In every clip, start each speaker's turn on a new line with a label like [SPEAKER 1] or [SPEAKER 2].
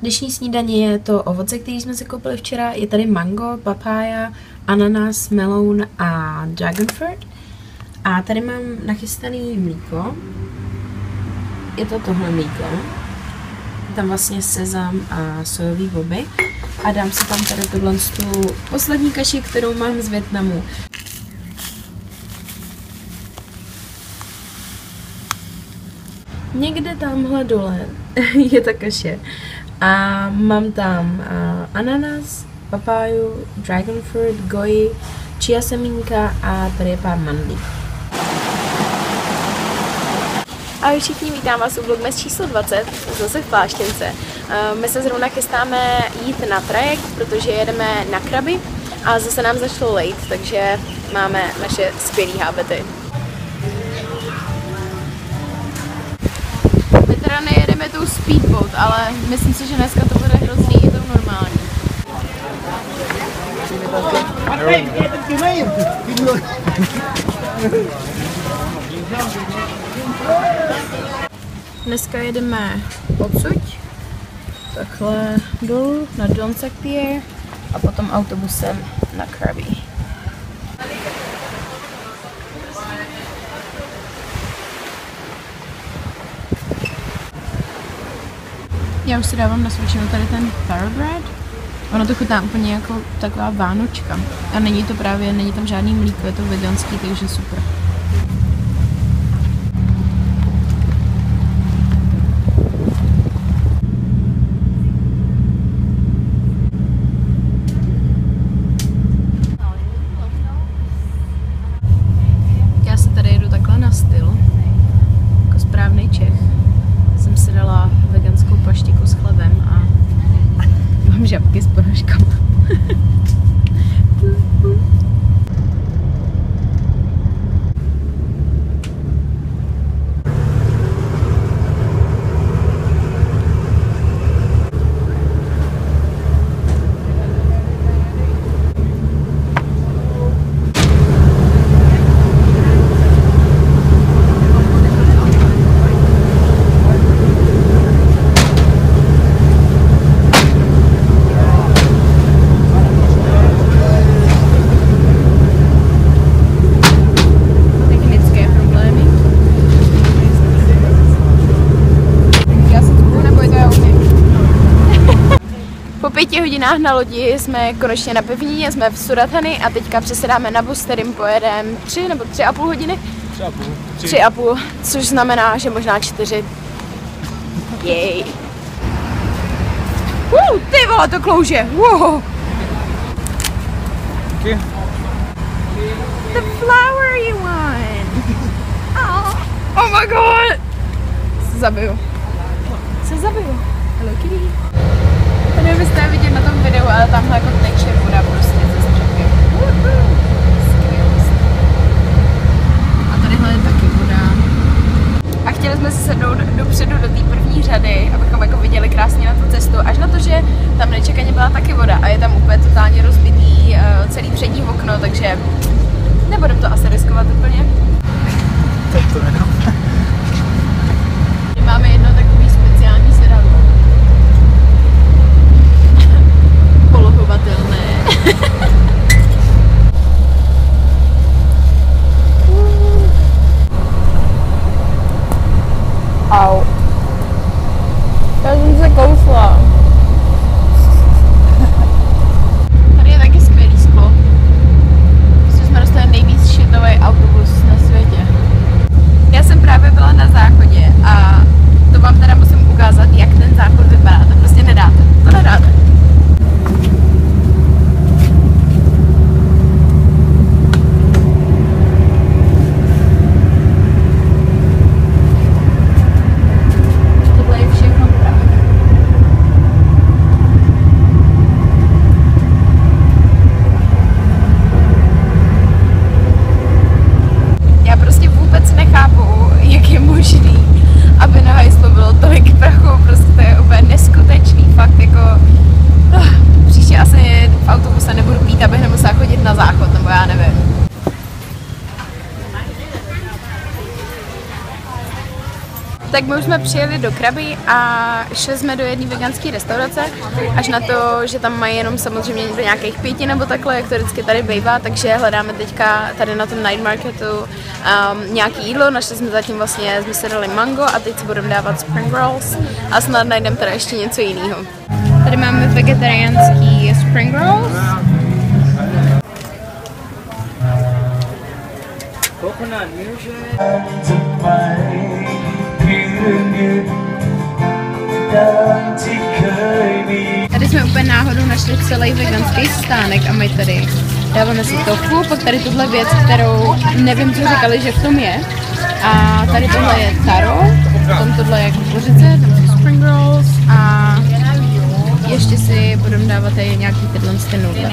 [SPEAKER 1] Dnešní snídaně je to ovoce, který jsme si koupili včera. Je tady mango, papája, ananas, melon a dragon fruit. A tady mám nachystaný mlíko. Je to tohle mlíko. Je tam vlastně sezam a sojový boby. A dám si tam tady tuhle tu poslední kaši, kterou mám z Větnamu. Někde tamhle dole je ta kaše. A mám tam ananas, papáju, dragon fruit, goji, chia semínka a tady je pár mandlí. Ahoj všichni, vítám vás u Vlogmas číslo 20, zase v Pláštěnce. My se zrovna chystáme jít na trajekt, protože jedeme na kraby a zase nám začalo lejt, takže máme naše skvělé hábety. Speedboat, ale myslím si, že dneska to bude hrozný i tou normální. Dneska jedeme odsud, takhle dolů na Donsac Pier a potom autobusem na Krabi. Já už si dávám na světšinu tady ten thoroughbred. Ono to chutná úplně jako taková vánočka. A není to právě, není tam žádný mlíko, je to veganský, takže super. Já se tady jedu takhle na styl, jako správný Čech. Jsem si dala veganskou paštiku s chlebem a mám žabky s ponožkama. Technické problémy. Já jsem tu nebo je to já u mě? Po pěti hodinách na lodi jsme konečně na pevnině, jsme v Surathany a teďka přesedáme na bus, kterým pojedeme tři nebo tři a půl hodiny.
[SPEAKER 2] Tři a půl. Tři.
[SPEAKER 1] Tři a půl, což znamená, že možná čtyři. Jej. Uh, ty vole, to klouže. Wow. The flower you want. Oh, oh my god. Se zabiju. Se zabiju. Hello kitty. Nevím, jestli to vidět na tom videu, ale tamhle jako teče voda prostě ze střechy. A tadyhle je taky voda. A chtěli jsme se sednout dopředu do té první řady, abychom jako viděli krásně na tu cestu, až na to, že tam nečekaně byla taky voda a je tam úplně totálně rozbitý uh, celý přední okno, takže nebudem to asi riskovat úplně.
[SPEAKER 2] Tak to jenom.
[SPEAKER 1] Máme jedno takový speciální sedadlo. Polohovatelné. Au. Já jsem se kousla. Tady je taky skvělý sklo. Prostě jsme dostali nejvíc šitový autobus na světě. Já jsem právě byla Tak my už jsme přijeli do Krabi a šli jsme do jedné veganské restaurace, až na to, že tam mají jenom samozřejmě do nějakých pěti nebo takhle, jak to vždycky tady bývá, takže hledáme teďka tady na tom night marketu um, nějaký jídlo, našli jsme zatím vlastně, jsme si dali mango a teď si budeme dávat spring rolls a snad najdeme tady ještě něco jiného. Tady máme vegetariánský spring rolls.
[SPEAKER 2] Coconut music
[SPEAKER 1] Tady jsme úplně náhodou našli celý veganský stánek a mají tady, dáváme si tofu, pak tady tuhle věc, kterou nevím, co říkali, že v tom je. A tady tohle je taro, potom tohle je kukuřice, tam jsou spring rolls a ještě si budeme dávat tady nějaký tyhle ty nudle.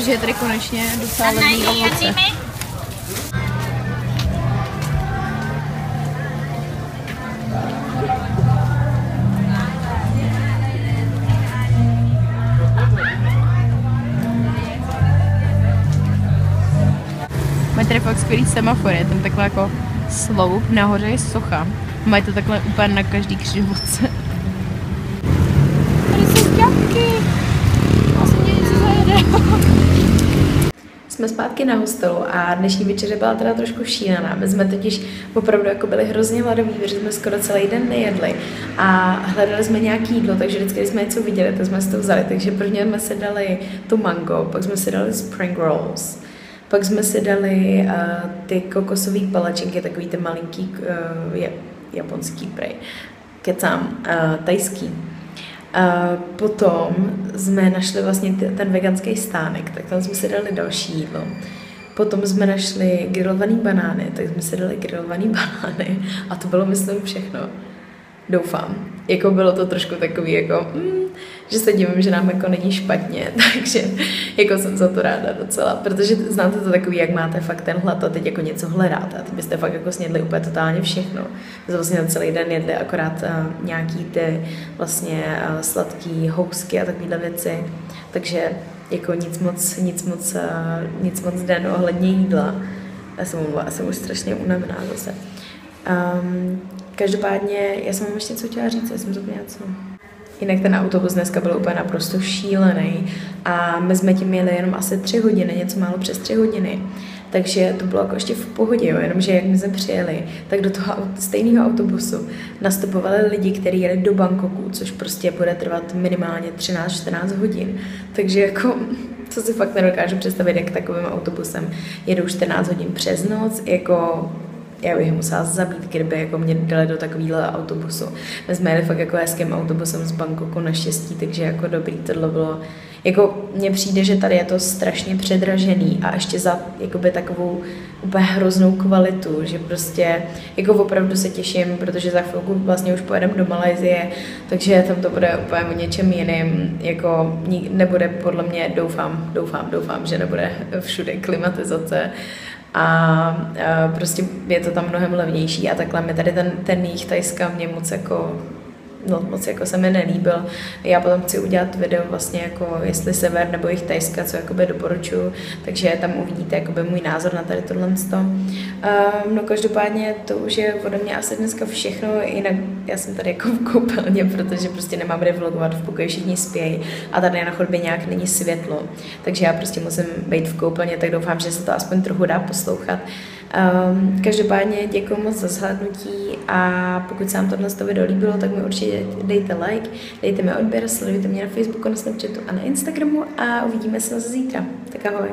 [SPEAKER 1] Tady je tady konečně docela levný ovoce. Mají tady fakt skvělý semafory, je tam takhle jako sloup, nahoře je socha. Mají to takhle úplně na každý křižovatce. Tady jsou jabky. Vlastně něco zajede. Jsme zpátky na hostelu a dnešní večeře byla teda trošku šílená. My jsme totiž opravdu jako byli hrozně hladoví, protože jsme skoro celý den nejedli a hledali jsme nějaký jídlo, takže vždycky, když jsme něco viděli, tak jsme si to vzali. Takže prvně jsme si dali tu mango, pak jsme si dali spring rolls, pak jsme si dali uh, ty kokosové palačinky, takový ty malinký uh, japonský prej, kecám, uh, tajský. Potom jsme našli vlastně ten veganský stánek, tak tam jsme si dali další jídlo. Potom jsme našli grilované banány, tak jsme si dali grilované banány a to bylo, myslím, všechno. Doufám. Jako bylo to trošku takový, jako, mm, že se divím, že nám jako není špatně, takže jako jsem za to ráda docela, protože znáte to takový, jak máte fakt ten hlad a teď jako něco hledáte a teď byste fakt jako snědli úplně totálně všechno. My jsme vlastně celý den jedli akorát uh, nějaký ty vlastně uh, sladký housky a takovéhle věci, takže jako nic moc, nic moc, uh, nic moc den ohledně jídla. Já jsem, já jsem už strašně unavená zase. Um, každopádně, já jsem vám ještě něco chtěla říct, já jsem zapomněla co. Jinak ten autobus dneska byl úplně naprosto šílený a my jsme tím měli jenom asi tři hodiny, něco málo přes tři hodiny. Takže to bylo jako ještě v pohodě, jo, jenomže jak my jsme přijeli, tak do toho stejného autobusu nastupovali lidi, kteří jeli do Bangkoku, což prostě bude trvat minimálně 13-14 hodin. Takže jako to si fakt nedokážu představit, jak takovým autobusem jedou 14 hodin přes noc, jako já bych musela zabít, kdyby jako mě dali do takového autobusu. My jsme jeli fakt jako hezkým autobusem z Bangkoku naštěstí, takže jako dobrý, tohle bylo. Jako mně přijde, že tady je to strašně předražený a ještě za jakoby takovou úplně hroznou kvalitu, že prostě jako opravdu se těším, protože za chvilku vlastně už pojedeme do Malajzie, takže tam to bude úplně o něčem jiným, jako nebude podle mě, doufám, doufám, doufám, že nebude všude klimatizace, a, prostě je to tam mnohem levnější a takhle mi tady ten, ten jich Tajska mě moc jako no, moc jako se mi nelíbil. Já potom chci udělat video vlastně jako jestli sever nebo jich Tajska, co jakoby doporučuju, takže tam uvidíte jakoby můj názor na tady tohle. Uh, no každopádně to už je ode mě asi dneska všechno, jinak já jsem tady jako v koupelně, protože prostě nemám kde vlogovat, v pokoji všichni spějí a tady na chodbě nějak není světlo, takže já prostě musím být v koupelně, tak doufám, že se to aspoň trochu dá poslouchat. Um, každopádně děkuji moc za zhlédnutí a pokud se vám tohle video líbilo, tak mi určitě dejte like, dejte mi odběr, sledujte mě na Facebooku, na Snapchatu a na Instagramu a uvidíme se zase zítra. Tak ahoj.